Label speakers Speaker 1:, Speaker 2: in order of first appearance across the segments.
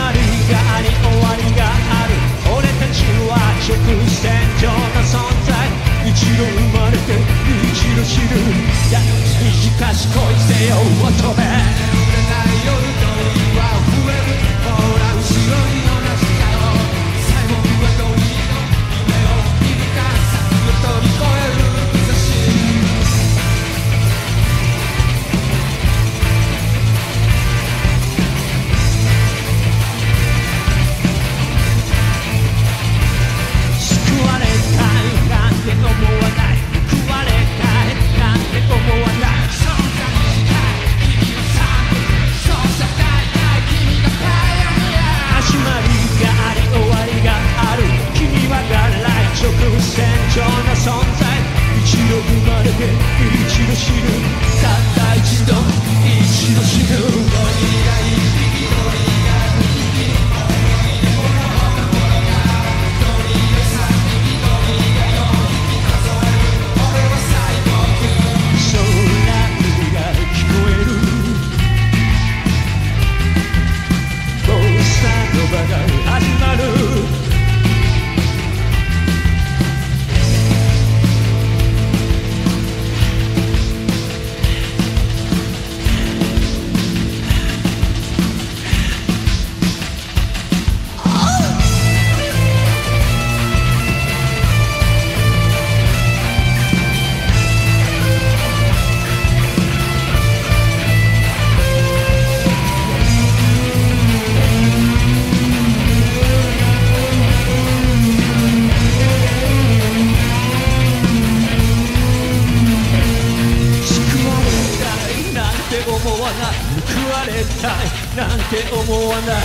Speaker 1: まりがあり終わりがある。俺たちは直線上の存在。一度生まれて一度知る。や短し恋せよ乙女。重な存在。一度生まれて一度死ぬ。たった一度一度死ぬ。鬼がいる対なんて思わない。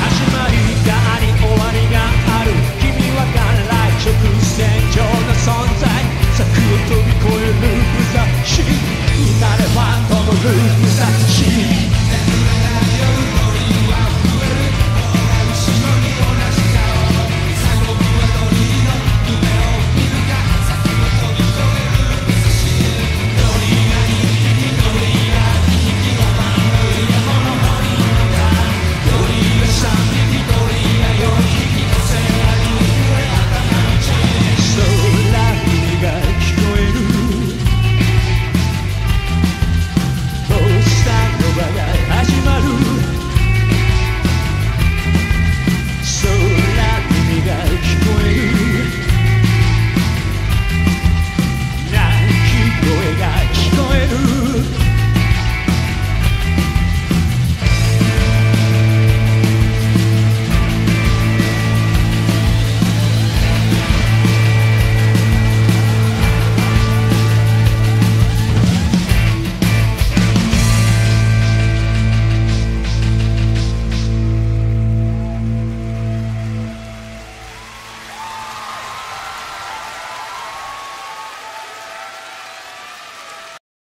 Speaker 1: 始まりがあり終わりがある。君は元来直線上の存在。柵を飛び越えるループ雑誌生ればこのループ雑誌